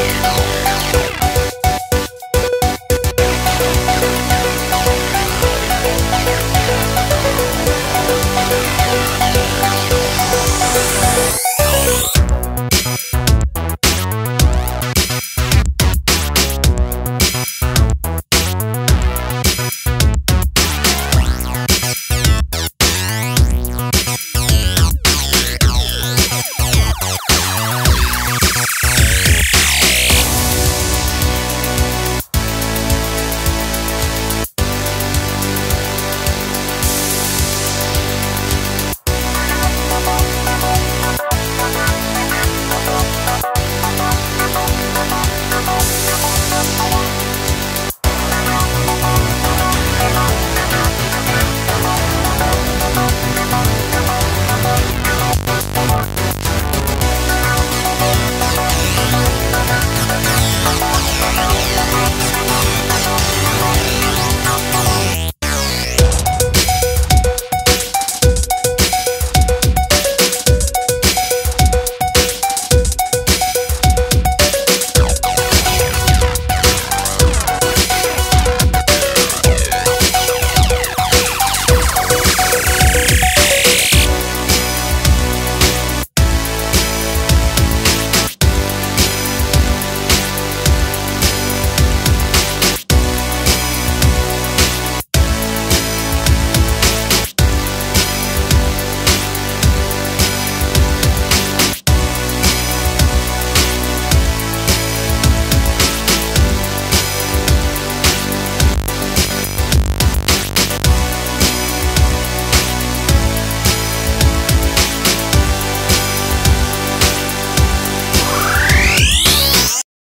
oh